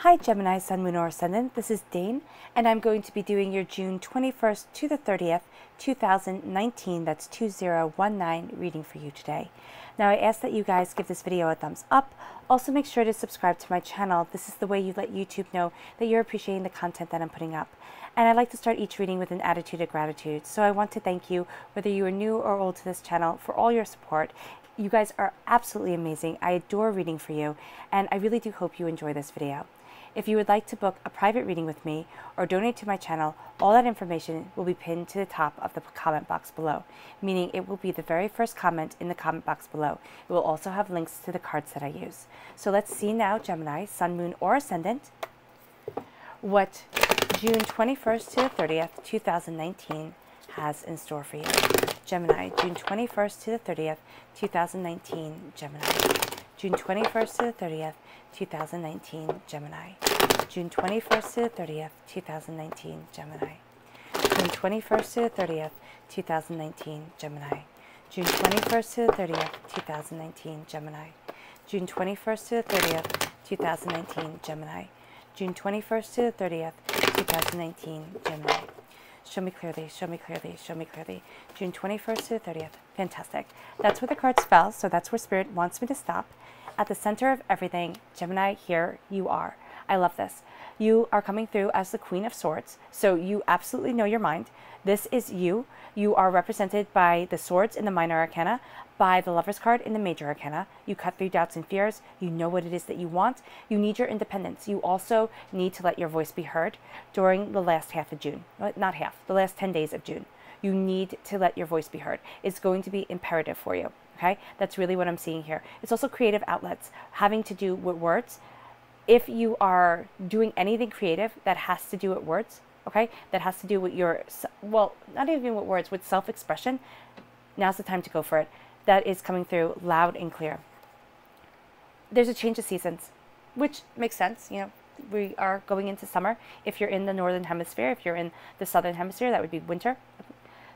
Hi Gemini, Sun, Moon, or Ascendant. This is Dane, and I'm going to be doing your June 21st to the 30th, 2019, that's 2019 reading for you today. Now, I ask that you guys give this video a thumbs up. Also, make sure to subscribe to my channel. This is the way you let YouTube know that you're appreciating the content that I'm putting up. And I like to start each reading with an attitude of gratitude. So I want to thank you, whether you are new or old to this channel, for all your support. You guys are absolutely amazing. I adore reading for you, and I really do hope you enjoy this video. If you would like to book a private reading with me or donate to my channel, all that information will be pinned to the top of the comment box below, meaning it will be the very first comment in the comment box below. It will also have links to the cards that I use. So let's see now, Gemini, Sun, Moon, or Ascendant, what June 21st to the 30th, 2019 has in store for you. Gemini, June 21st to the 30th, 2019, Gemini. June 21st to the 30th, 2019, Gemini. June 21st to the 30th, 2019, Gemini. June 21st to the 30th, 2019, Gemini. June 21st to the 30th, 2019, Gemini. June 21st to the 30th, 2019, Gemini. June 21st to the 30th, 2019, Gemini. Show me clearly, show me clearly, show me clearly. June 21st to the 30th. Fantastic. That's where the cards fell, so that's where Spirit wants me to stop. At the center of everything, Gemini, here you are. I love this. You are coming through as the Queen of Swords, so you absolutely know your mind. This is you. You are represented by the swords in the minor arcana, by the lover's card in the major arcana. You cut through doubts and fears. You know what it is that you want. You need your independence. You also need to let your voice be heard during the last half of June. Not half, the last 10 days of June. You need to let your voice be heard. It's going to be imperative for you. Okay, that's really what I'm seeing here. It's also creative outlets having to do with words. If you are doing anything creative that has to do with words, okay, that has to do with your, well, not even with words, with self expression, now's the time to go for it. That is coming through loud and clear. There's a change of seasons, which makes sense. You know, we are going into summer. If you're in the northern hemisphere, if you're in the southern hemisphere, that would be winter.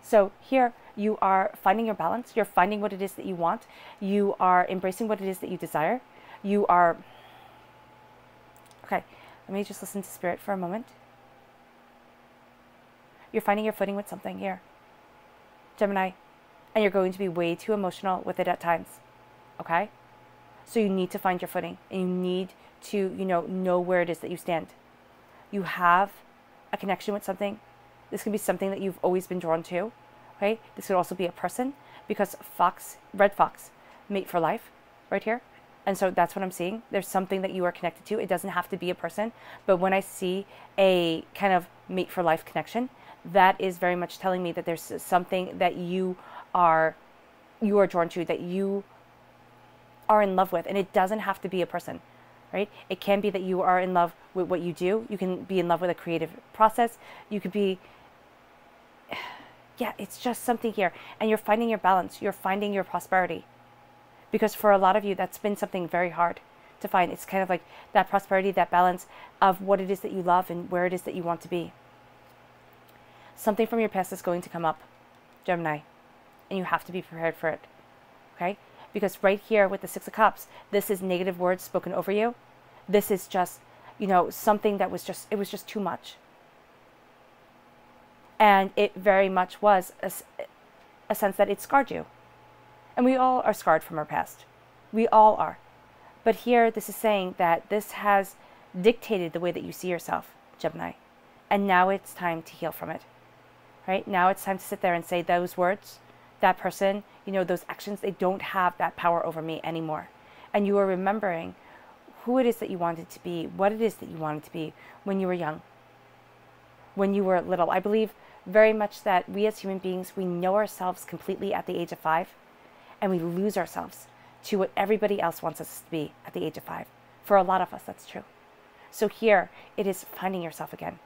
So here you are finding your balance. You're finding what it is that you want. You are embracing what it is that you desire. You are. Okay, let me just listen to spirit for a moment. You're finding your footing with something here, Gemini, and you're going to be way too emotional with it at times. Okay? So you need to find your footing and you need to, you know, know where it is that you stand. You have a connection with something this can be something that you've always been drawn to. Okay, this could also be a person because fox, red fox, mate for life, right here. And so that's what I'm seeing. There's something that you are connected to. It doesn't have to be a person, but when I see a kind of mate for life connection, that is very much telling me that there's something that you are you are drawn to that you are in love with and it doesn't have to be a person right? It can be that you are in love with what you do. You can be in love with a creative process. You could be yeah, it's just something here. And you're finding your balance, you're finding your prosperity. Because for a lot of you, that's been something very hard to find. It's kind of like that prosperity, that balance of what it is that you love and where it is that you want to be. Something from your past is going to come up, Gemini, and you have to be prepared for it. Okay? Because right here with the Six of Cups, this is negative words spoken over you. This is just, you know, something that was just, it was just too much. And it very much was a, a sense that it scarred you. And we all are scarred from our past. We all are. But here, this is saying that this has dictated the way that you see yourself, Gemini. And now it's time to heal from it. Right? Now it's time to sit there and say those words, that person, you know, those actions, they don't have that power over me anymore. And you are remembering who it is that you wanted to be, what it is that you wanted to be when you were young, when you were little. I believe very much that we as human beings, we know ourselves completely at the age of five, and we lose ourselves to what everybody else wants us to be at the age of five. For a lot of us, that's true. So here, it is finding yourself again.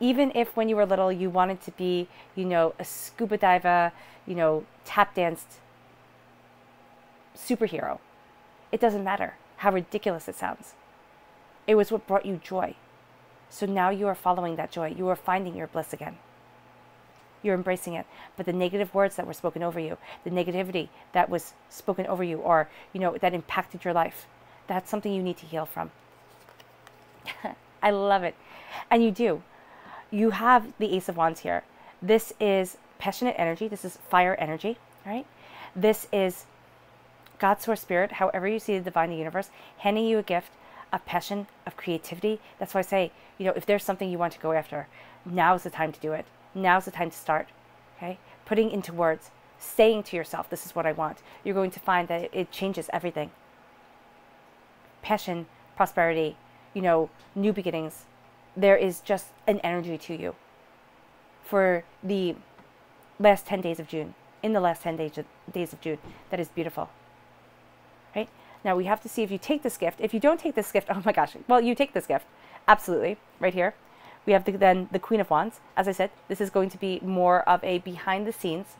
Even if when you were little, you wanted to be, you know, a scuba diver, you know, tap danced superhero, it doesn't matter how ridiculous it sounds. It was what brought you joy. So now you are following that joy. You are finding your bliss again you're embracing it. But the negative words that were spoken over you, the negativity that was spoken over you or, you know, that impacted your life, that's something you need to heal from. I love it. And you do. You have the Ace of Wands here. This is passionate energy. This is fire energy, right? This is God's source spirit, however you see the divine the universe, handing you a gift of passion, of creativity. That's why I say, you know, if there's something you want to go after, now's the time to do it. Now's the time to start. Okay? Putting into words, saying to yourself, this is what I want. You're going to find that it changes everything. Passion, prosperity, you know, new beginnings. There is just an energy to you for the last 10 days of June, in the last 10 days of, days of June. That is beautiful. Right? Now we have to see if you take this gift. If you don't take this gift, oh my gosh, well, you take this gift. Absolutely, right here. We have the, then the Queen of Wands. As I said, this is going to be more of a behind the scenes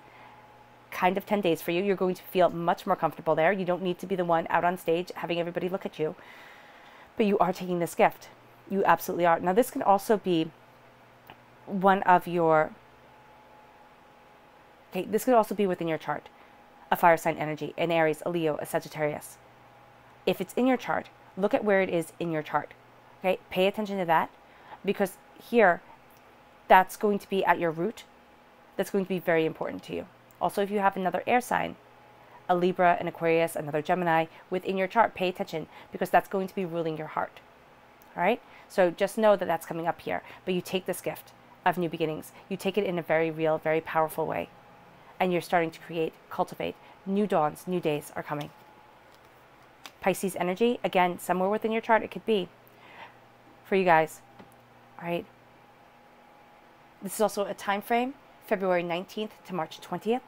kind of 10 days for you. You're going to feel much more comfortable there. You don't need to be the one out on stage having everybody look at you but you are taking this gift. You absolutely are. Now, this can also be one of your, okay, this could also be within your chart a fire sign energy, an Aries, a Leo, a Sagittarius. If it's in your chart, look at where it is in your chart. Okay, pay attention to that because here, that's going to be at your root. That's going to be very important to you. Also, if you have another air sign, a Libra, an Aquarius, another Gemini within your chart. Pay attention because that's going to be ruling your heart. All right? So just know that that's coming up here. But you take this gift of new beginnings, you take it in a very real, very powerful way. And you're starting to create, cultivate new dawns, new days are coming. Pisces energy, again, somewhere within your chart, it could be for you guys. All right? This is also a time frame, February 19th to March 20th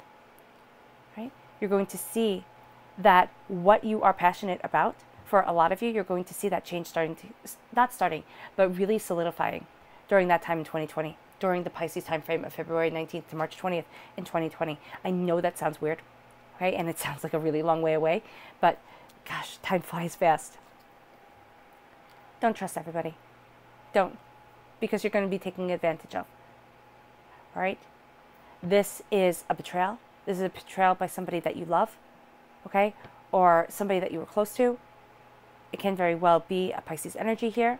right? you're going to see that what you are passionate about, for a lot of you, you're going to see that change starting to, not starting, but really solidifying during that time in 2020, during the Pisces time frame of February 19th to March 20th in 2020. I know that sounds weird, right? And it sounds like a really long way away, but gosh, time flies fast. Don't trust everybody. Don't, because you're going to be taken advantage of. All right? This is a betrayal. This is a betrayal by somebody that you love, okay, or somebody that you were close to. It can very well be a Pisces energy here,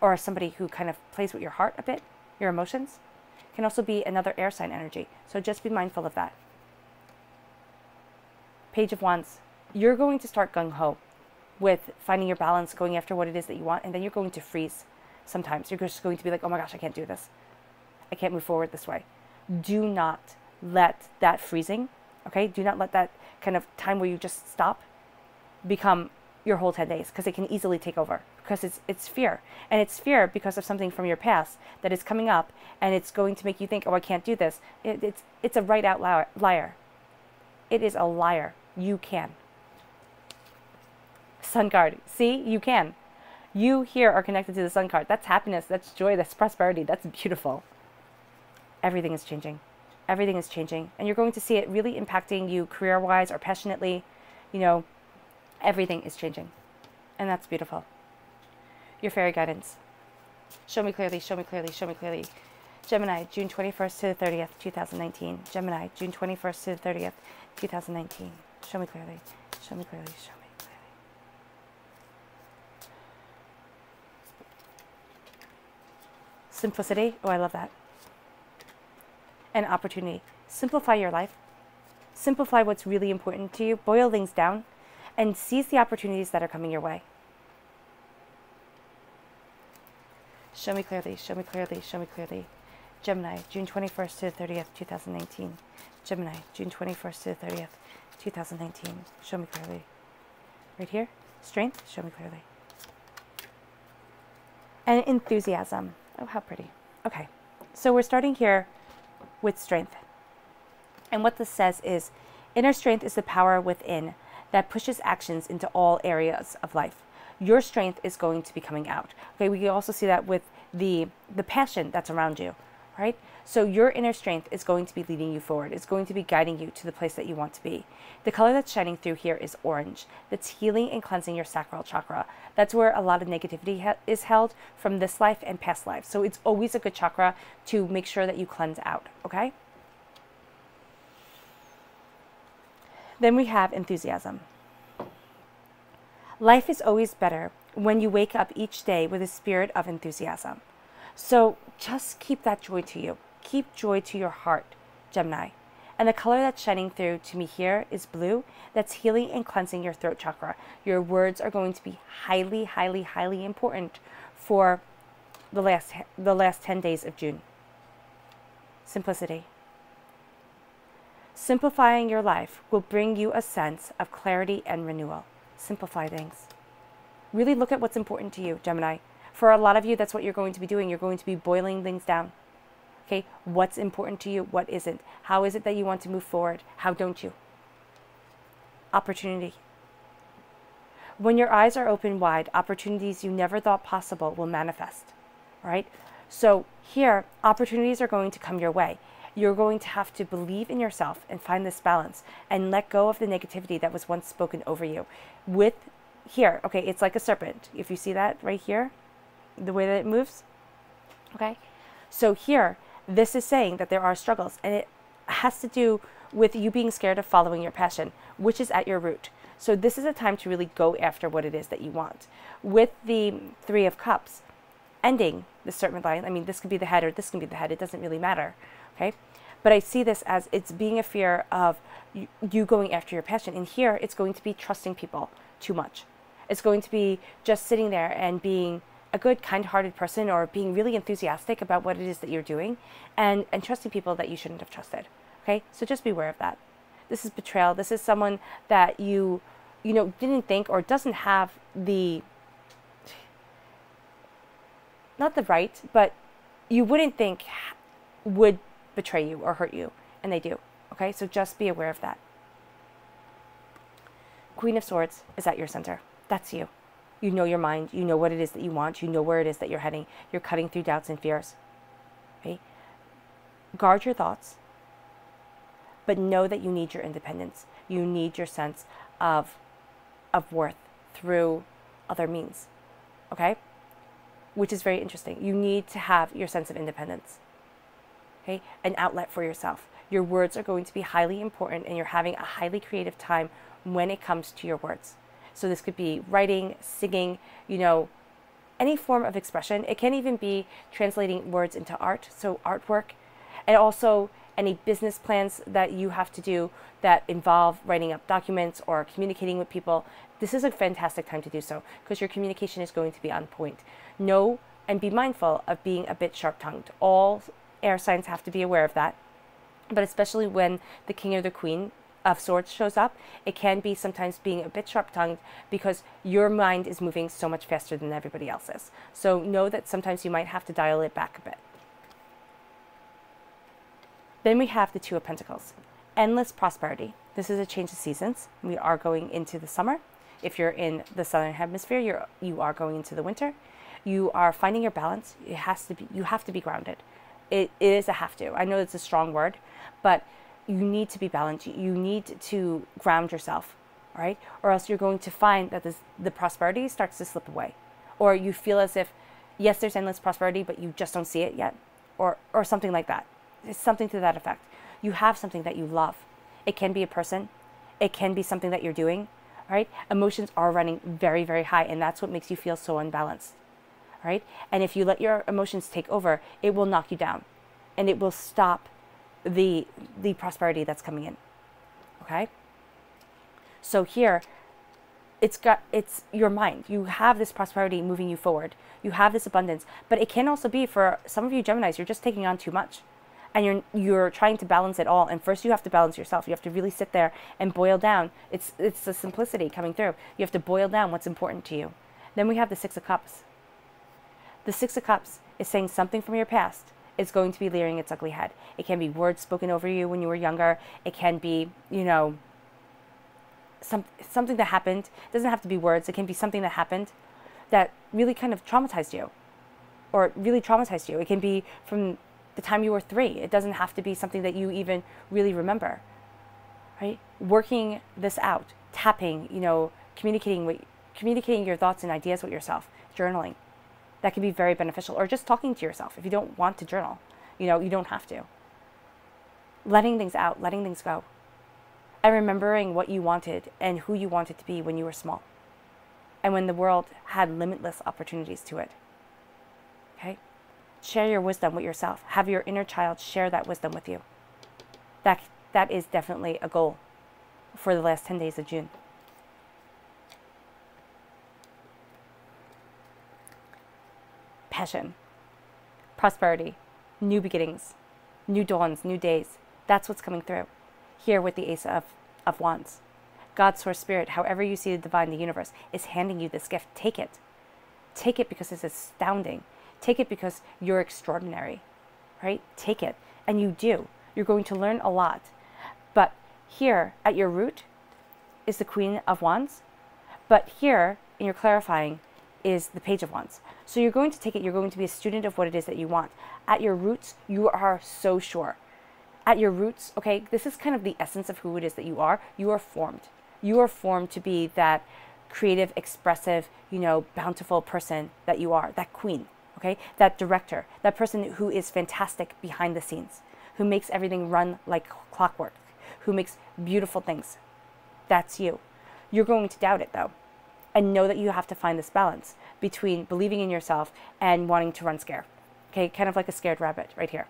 or somebody who kind of plays with your heart a bit, your emotions. It can also be another air sign energy, so just be mindful of that. Page of Wands, you're going to start gung ho with finding your balance, going after what it is that you want, and then you're going to freeze sometimes. You're just going to be like, oh my gosh, I can't do this. I can't move forward this way. Do not let that freezing, okay, do not let that kind of time where you just stop become your whole 10 days because it can easily take over because it's it's fear. And it's fear because of something from your past that is coming up and it's going to make you think oh i can't do this. It, it's it's a right out liar. It is a liar. You can. Sun card see? You can you here are connected to the sun card that's happiness that's joy that's prosperity that's beautiful everything is changing everything is changing and you're going to see it really impacting you career wise or passionately. You know, everything is changing. And that's beautiful. Your fairy guidance. Show me clearly, show me clearly, show me clearly. Gemini, June 21st to the 30th, 2019. Gemini, June 21st to the 30th, 2019. Show me clearly, show me clearly, show me clearly. Simplicity. Oh, I love that an opportunity. Simplify your life. Simplify what's really important to you. Boil things down and seize the opportunities that are coming your way. Show me clearly, show me clearly, show me clearly. Gemini, June 21st to the 30th, 2019. Gemini, June 21st to the 30th, 2019. Show me clearly. Right here, strength, show me clearly. And enthusiasm. Oh, how pretty. Okay, so we're starting here with strength. And what this says is inner strength is the power within that pushes actions into all areas of life. Your strength is going to be coming out. Okay, we can also see that with the the passion that's around you, right? So your inner strength is going to be leading you forward. It's going to be guiding you to the place that you want to be. The color that's shining through here is orange. That's healing and cleansing your sacral chakra. That's where a lot of negativity is held from this life and past lives. So it's always a good chakra to make sure that you cleanse out, okay? Then we have enthusiasm. Life is always better when you wake up each day with a spirit of enthusiasm. So just keep that joy to you. Keep joy to your heart, Gemini. And the color that's shining through to me here is blue. That's healing and cleansing your throat chakra. Your words are going to be highly, highly, highly important for the last the last 10 days of June. Simplicity. Simplifying your life will bring you a sense of clarity and renewal. Simplify things. Really look at what's important to you, Gemini. For a lot of you, that's what you're going to be doing. You're going to be boiling things down. Okay, what's important to you? What isn't? How is it that you want to move forward? How don't you? Opportunity. When your eyes are open wide, opportunities you never thought possible will manifest, right? So here, opportunities are going to come your way. You're going to have to believe in yourself and find this balance and let go of the negativity that was once spoken over you. With here, okay, it's like a serpent. If you see that right here, the way that it moves, okay? So here, this is saying that there are struggles and it has to do with you being scared of following your passion, which is at your root. So this is a time to really go after what it is that you want. With the Three of Cups, ending the serpent line, I mean, this could be the head or this can be the head. It doesn't really matter, okay? But I see this as it's being a fear of you, you going after your passion. And here, it's going to be trusting people too much. It's going to be just sitting there and being a good, kind-hearted person or being really enthusiastic about what it is that you're doing and, and trusting people that you shouldn't have trusted. Okay? So just beware of that. This is betrayal. This is someone that you, you know, didn't think or doesn't have the, not the right, but you wouldn't think would betray you or hurt you, and they do. Okay? So just be aware of that. Queen of Swords is at your center. That's you. You know your mind. You know what it is that you want. You know where it is that you're heading. You're cutting through doubts and fears. Okay? Guard your thoughts but know that you need your independence. You need your sense of, of worth through other means. Okay? Which is very interesting. You need to have your sense of independence. Okay? An outlet for yourself. Your words are going to be highly important and you're having a highly creative time when it comes to your words. So this could be writing, singing, you know, any form of expression. It can even be translating words into art, so artwork. And also any business plans that you have to do that involve writing up documents or communicating with people, this is a fantastic time to do so because your communication is going to be on point. Know and be mindful of being a bit sharp tongued. All air signs have to be aware of that. But especially when the king or the queen of swords shows up, it can be sometimes being a bit sharp tongued because your mind is moving so much faster than everybody else's. So know that sometimes you might have to dial it back a bit. Then we have the Two of Pentacles. Endless prosperity. This is a change of seasons. We are going into the summer. If you're in the southern hemisphere, you're you are going into the winter. You are finding your balance. It has to be you have to be grounded. It, it is a have to. I know it's a strong word, but you need to be balanced. You need to ground yourself, right? Or else you're going to find that this, the prosperity starts to slip away. Or you feel as if, yes, there's endless prosperity, but you just don't see it yet. Or, or something like that. It's something to that effect. You have something that you love. It can be a person, it can be something that you're doing, right? Emotions are running very, very high, and that's what makes you feel so unbalanced, right? And if you let your emotions take over, it will knock you down and it will stop the, the prosperity that's coming in, okay? So here, it's got it's your mind. You have this prosperity moving you forward. You have this abundance. But it can also be for some of you geminis you're just taking on too much. And you're you're trying to balance it all. And first you have to balance yourself. You have to really sit there and boil down. It's it's the simplicity coming through. You have to boil down what's important to you. Then we have the six of cups. The six of cups is saying something from your past is going to be leering its ugly head it can be words spoken over you when you were younger it can be you know some, something that happened it doesn't have to be words it can be something that happened that really kind of traumatized you or really traumatized you it can be from the time you were three. It doesn't have to be something that you even really remember, right? Working this out, tapping, you know, communicating with, communicating your thoughts and ideas with yourself, journaling. That can be very beneficial, or just talking to yourself. If you don't want to journal, you know, you don't have to. Letting things out, letting things go, and remembering what you wanted and who you wanted to be when you were small. and when the world had limitless opportunities to it. Okay? Share your wisdom with yourself. Have your inner child share that wisdom with you. That, that is definitely a goal for the last 10 days of June. Passion, prosperity, new beginnings, new dawns, new days. That's what's coming through here with the Ace of, of Wands. God's Source, Spirit, however you see the divine, the universe, is handing you this gift. Take it. Take it because it's astounding. Take it because you're extraordinary, right? Take it. And you do. You're going to learn a lot. But here at your root is the Queen of Wands. But here in your clarifying is the Page of Wands. So you're going to take it, you're going to be a student of what it is that you want. At your roots, you are so sure. At your roots, okay, this is kind of the essence of who it is that you are. You are formed. You are formed to be that creative, expressive, you know, bountiful person that you are, that queen, okay? That director, that person who is fantastic behind the scenes, who makes everything run like clockwork, who makes beautiful things. That's you. You're going to doubt it though. And know that you have to find this balance between believing in yourself and wanting to run scare. Okay, kind of like a scared rabbit right here.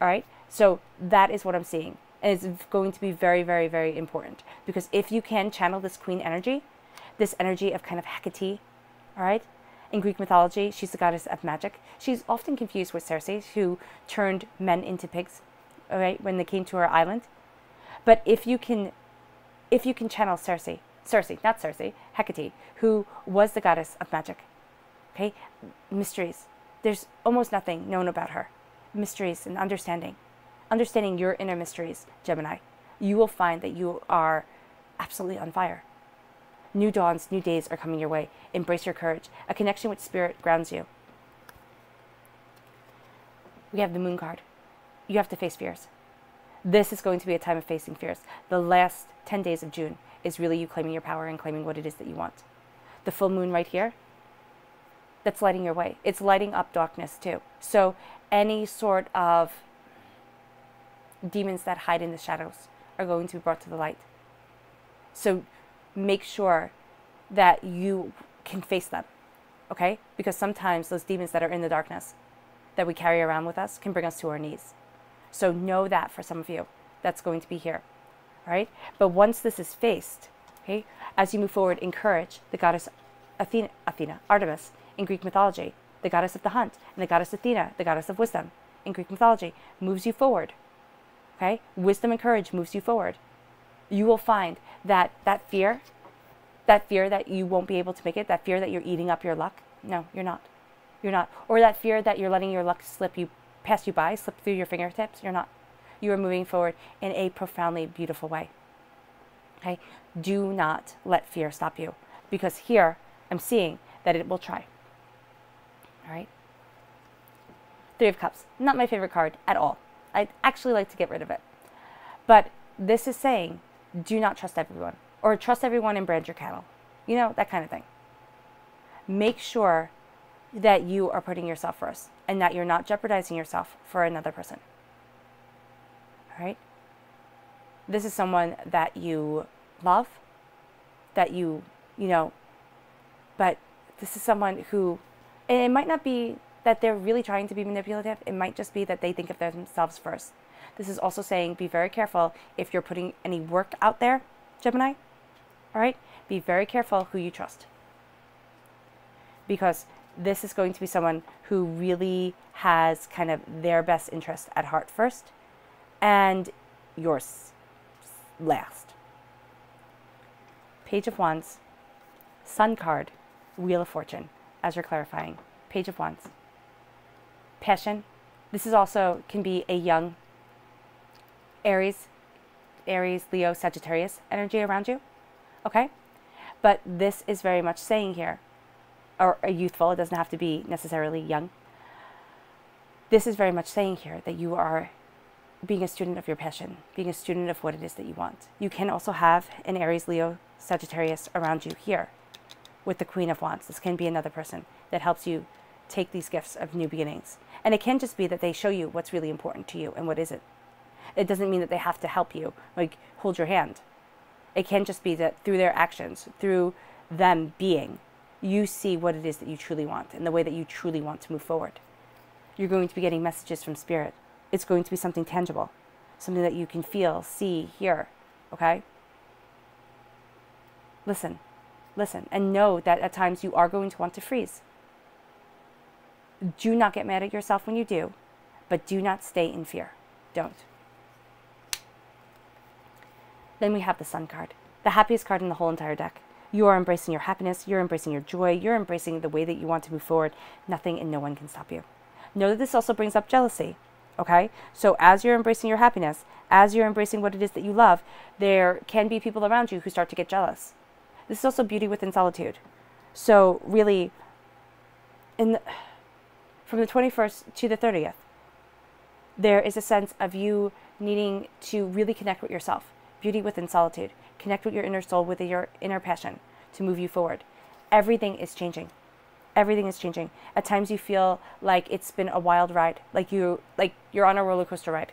All right, so that is what I'm seeing. And it's going to be very, very, very important because if you can channel this queen energy, this energy of kind of Hecate, all right, in Greek mythology, she's the goddess of magic. She's often confused with Circe, who turned men into pigs, all right, when they came to her island. But if you can, if you can channel Circe, Circe, not Circe, Hecate, who was the goddess of magic, okay, mysteries. There's almost nothing known about her. Mysteries and understanding understanding your inner mysteries, Gemini, you will find that you are absolutely on fire. New dawns, new days are coming your way. Embrace your courage. A connection with spirit grounds you. We have the moon card. You have to face fears. This is going to be a time of facing fears. The last 10 days of June is really you claiming your power and claiming what it is that you want. The full moon right here, that's lighting your way. It's lighting up darkness too. So any sort of demons that hide in the shadows are going to be brought to the light. So make sure that you can face them, okay? Because sometimes those demons that are in the darkness that we carry around with us can bring us to our knees. So know that for some of you, that's going to be here, right? But once this is faced, okay, as you move forward, encourage the goddess Athena, Athena, Artemis in Greek mythology, the goddess of the hunt, and the goddess Athena, the goddess of wisdom in Greek mythology, moves you forward Okay? Wisdom and courage moves you forward. You will find that that fear, that fear that you won't be able to make it, that fear that you're eating up your luck, no, you're not. You're not. Or that fear that you're letting your luck slip you pass you by, slip through your fingertips, you're not. You are moving forward in a profoundly beautiful way. Okay? Do not let fear stop you because here I'm seeing that it will try. All right? Three of Cups. Not my favorite card at all. I'd actually like to get rid of it. But this is saying do not trust everyone or trust everyone and brand your cattle. You know, that kind of thing. Make sure that you are putting yourself first and that you're not jeopardizing yourself for another person. Right? This is someone that you love, that you, you know, but this is someone who, and it might not be that they're really trying to be manipulative. It might just be that they think of themselves first. This is also saying be very careful if you're putting any work out there, Gemini. All right? Be very careful who you trust. Because this is going to be someone who really has kind of their best interest at heart first and yours last. Page of Wands, Sun card, Wheel of Fortune, as you're clarifying. Page of Wands passion. This is also can be a young Aries, Aries, Leo, Sagittarius energy around you. Okay? But this is very much saying here, or a youthful, it doesn't have to be necessarily young. This is very much saying here that you are being a student of your passion, being a student of what it is that you want. You can also have an Aries, Leo, Sagittarius around you here with the Queen of Wands. This can be another person that helps you take these gifts of new beginnings. And it can just be that they show you what's really important to you and what isn't. It doesn't mean that they have to help you, like hold your hand. It can just be that through their actions, through them being, you see what it is that you truly want and the way that you truly want to move forward. You're going to be getting messages from spirit. It's going to be something tangible, something that you can feel, see, hear. Okay? Listen, listen, and know that at times you are going to want to freeze. Do not get mad at yourself when you do, but do not stay in fear. Don't. Then we have the Sun card, the happiest card in the whole entire deck. You are embracing your happiness, you're embracing your joy, you're embracing the way that you want to move forward. Nothing and no one can stop you. Know that this also brings up jealousy. Okay? So as you're embracing your happiness, as you're embracing what it is that you love, there can be people around you who start to get jealous. This is also beauty within solitude. So really, in the, from the 21st to the 30th, there is a sense of you needing to really connect with yourself. Beauty within solitude. Connect with your inner soul, with your inner passion to move you forward. Everything is changing. Everything is changing. At times you feel like it's been a wild ride, like you like you're on a roller coaster ride.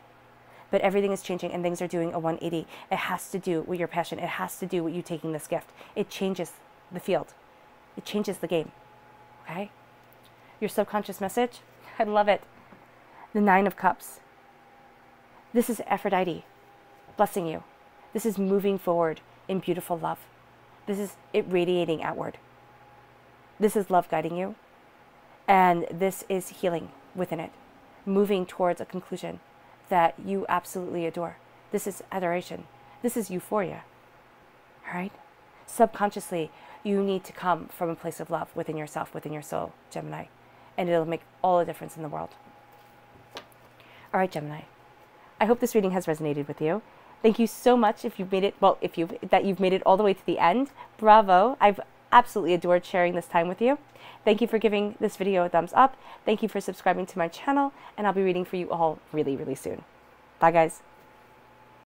But everything is changing and things are doing a 180. It has to do with your passion. It has to do with you taking this gift. It changes the field. It changes the game. Okay? Your subconscious message, I love it. The 9 of cups. This is Aphrodite blessing you. This is moving forward in beautiful love. This is it radiating outward. This is love guiding you. And this is healing within it, moving towards a conclusion that you absolutely adore. This is adoration. This is euphoria. All right? Subconsciously, you need to come from a place of love within yourself, within your soul, Gemini. And it'll make all the difference in the world. All right, Gemini. I hope this reading has resonated with you. Thank you so much if you've made it well if you've, that you've made it all the way to the end. Bravo. I've absolutely adored sharing this time with you. Thank you for giving this video a thumbs up. Thank you for subscribing to my channel and I'll be reading for you all really really soon. Bye guys.